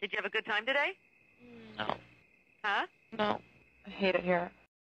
Did you have a good time today? No. Huh? No. I hate it here.